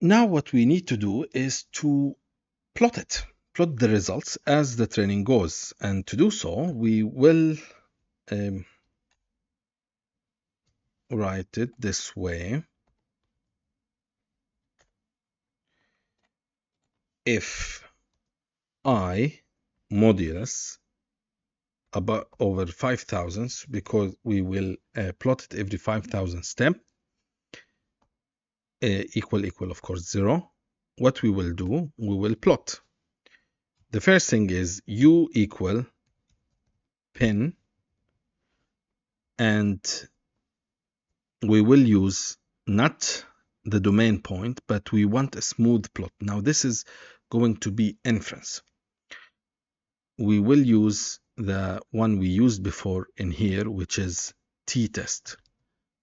now what we need to do is to plot it, plot the results as the training goes. And to do so, we will um, write it this way. If I modulus about over 5000 because we will uh, plot it every 5000 step equal equal of course zero. What we will do we will plot. The first thing is u equal pin and we will use not the domain point but we want a smooth plot. Now this is going to be inference. We will use the one we used before in here, which is t-test.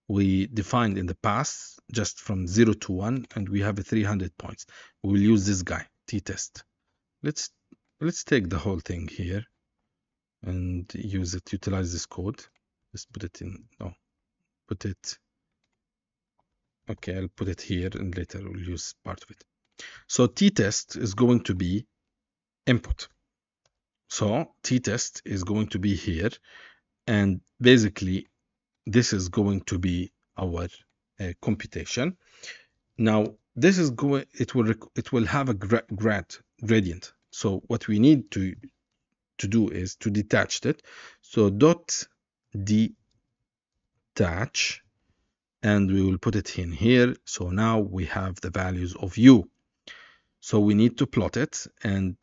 We defined in the past just from 0 to 1 and we have a 300 points. We will use this guy, t-test. Let's let's take the whole thing here and use it, utilize this code. Let's put it in, no, put it, okay, I'll put it here and later we'll use part of it. So t-test is going to be input so t-test is going to be here. And basically, this is going to be our uh, computation. Now, this is going, it will, it will have a grad gradient. So what we need to, to do is to detach it. So dot detach, and we will put it in here. So now we have the values of u. So we need to plot it and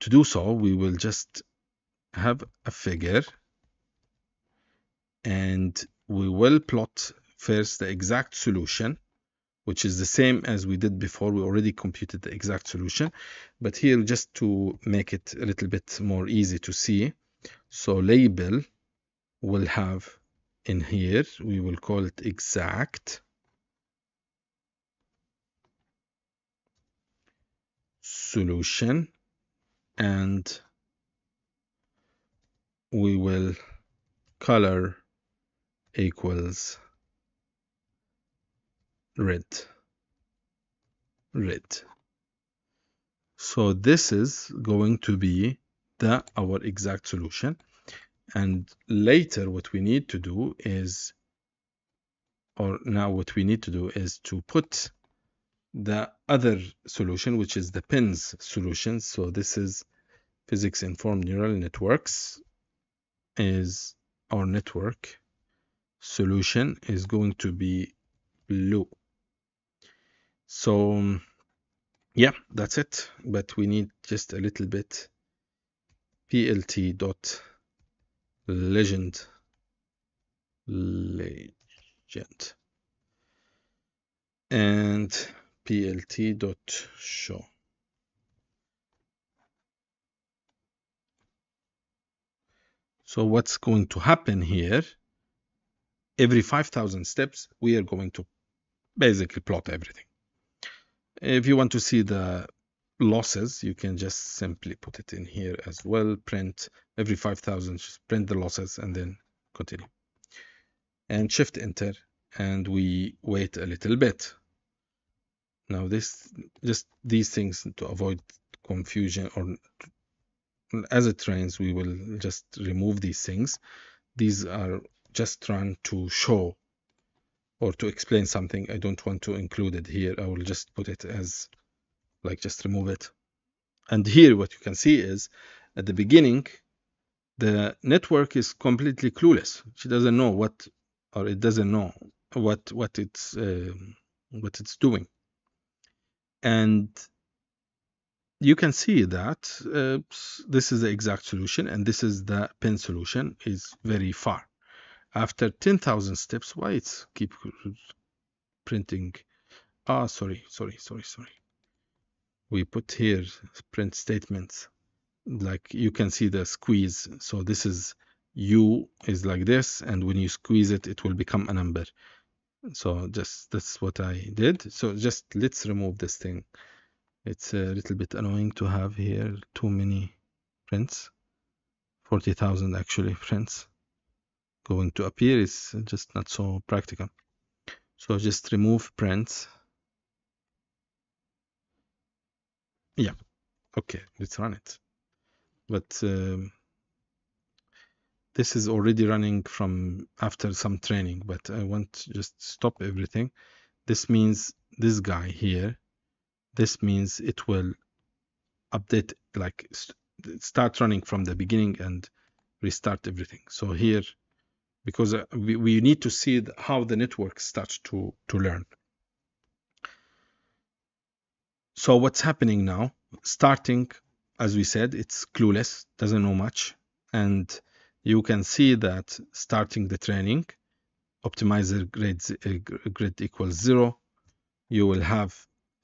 to do so, we will just have a figure and we will plot first the exact solution which is the same as we did before. We already computed the exact solution but here just to make it a little bit more easy to see. So label will have in here we will call it exact. Solution and we will color equals red red. So this is going to be the our exact solution. And later what we need to do is or now what we need to do is to put the other solution, which is the PINNs solution. So this is physics informed neural networks is our network solution is going to be blue. So um, yeah, that's it. But we need just a little bit plt dot legend legend and plt dot show. So what's going to happen here, every 5,000 steps, we are going to basically plot everything. If you want to see the losses, you can just simply put it in here as well. Print every 5,000, just print the losses and then continue. And shift enter and we wait a little bit. Now this just these things to avoid confusion or as it trains we will just remove these things. These are just trying to show or to explain something. I don't want to include it here. I will just put it as like just remove it. And here what you can see is at the beginning the network is completely clueless. She doesn't know what or it doesn't know what what it's uh, what it's doing and you can see that uh, this is the exact solution and this is the PINN solution is very far after 10,000 steps why it's keep printing? Ah sorry sorry sorry sorry. We put here print statements. Like you can see the squeeze. So this is u is like this and when you squeeze it it will become a number. So just that's what I did. So just let's remove this thing. It's a little bit annoying to have here too many prints. 40,000 actually prints going to appear is just not so practical. So just remove prints yeah okay let's run it. But um, this is already running from after some training but I want to just stop everything. This means this guy here this means it will update like start running from the beginning and restart everything. So here because uh, we, need to see how the network starts to to learn. So what's happening now? Starting as we said it's clueless doesn't know much and you can see that starting the training optimizer grade, uh, grid equals zero. You will have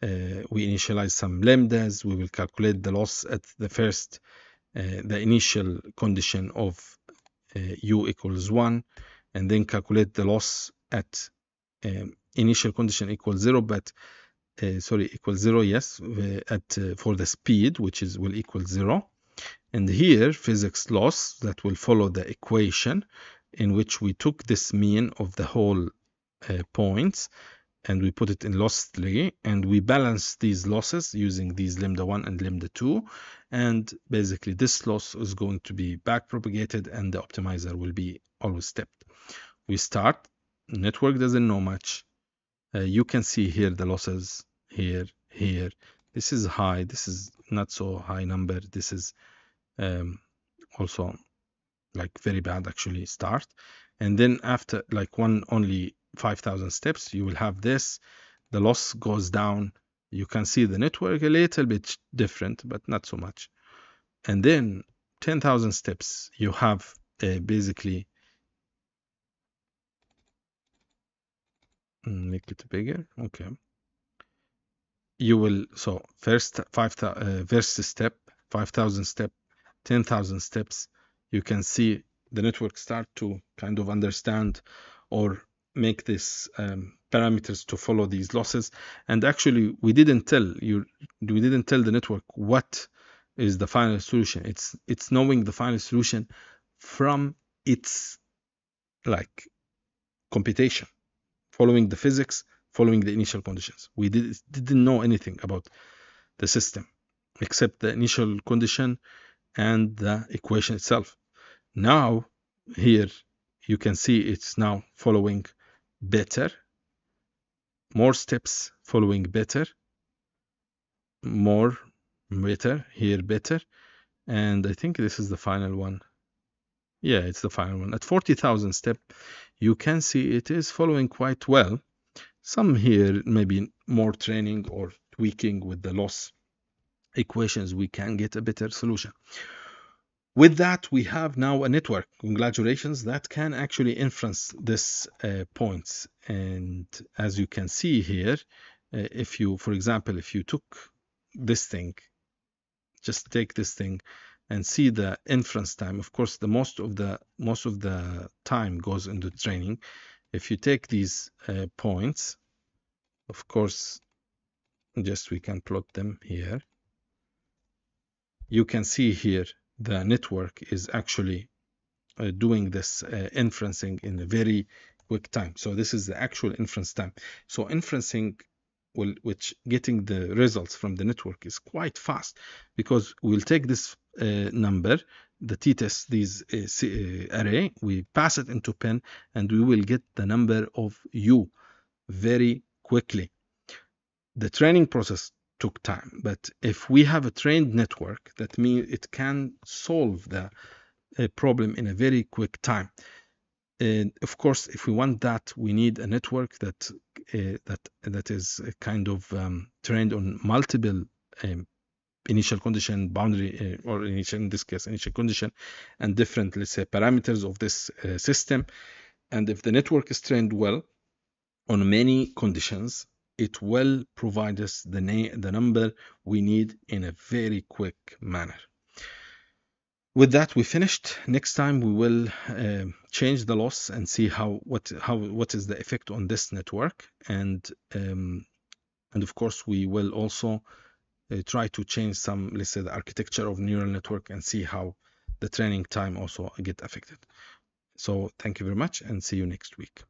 uh, we initialize some lambdas. We will calculate the loss at the first uh, the initial condition of u equals 1 and then calculate the loss at um, initial condition equals 0 but uh, sorry equals 0 yes uh, at uh, for the speed which is will equal 0 and here physics loss that will follow the equation in which we took this mean of the whole uh, points and we put it in loss 3 and we balance these losses using these lambda 1 and lambda 2 and basically this loss is going to be back propagated and the optimizer will be always stepped. We start network doesn't know much. Uh, you can see here the losses here here. This is high this is not so high number. This is um, also like very bad actually start. And then after like one only 5000 steps you will have this. The loss goes down. You can see the network a little bit different but not so much. And then 10,000 steps you have uh, basically mm, make it bigger? Okay. You will so first five uh, first step 5000 step 10,000 steps. You can see the network start to kind of understand or make these um, parameters to follow these losses. And actually we didn't tell you we didn't tell the network what is the final solution. It's it's knowing the final solution from its like computation following the physics following the initial conditions. We did, didn't know anything about the system except the initial condition and the equation itself. Now here you can see it's now following better more steps following better more better here better and I think this is the final one. Yeah it's the final one. At 40,000 step you can see it is following quite well. Some here maybe more training or tweaking with the loss equations we can get a better solution with that, we have now a network, congratulations, that can actually inference this uh, points. And as you can see here, uh, if you, for example, if you took this thing, just take this thing and see the inference time. Of course, the most of the most of the time goes into training. If you take these uh, points, of course, just we can plot them here. You can see here the network is actually uh, doing this uh, inferencing in a very quick time. So this is the actual inference time. So inferencing will, which getting the results from the network is quite fast because we'll take this uh, number, the t-test, these uh, uh, array, we pass it into pen and we will get the number of u very quickly. The training process took time. But if we have a trained network, that means it can solve the uh, problem in a very quick time. And of course, if we want that, we need a network that uh, that that is kind of um, trained on multiple um, initial condition, boundary, uh, or initial in this case, initial condition, and different, let's say, parameters of this uh, system. And if the network is trained well on many conditions, it will provide us the, name, the number we need in a very quick manner. With that, we finished. Next time, we will uh, change the loss and see how what how what is the effect on this network, and um, and of course, we will also uh, try to change some, let's say, the architecture of neural network and see how the training time also get affected. So, thank you very much, and see you next week.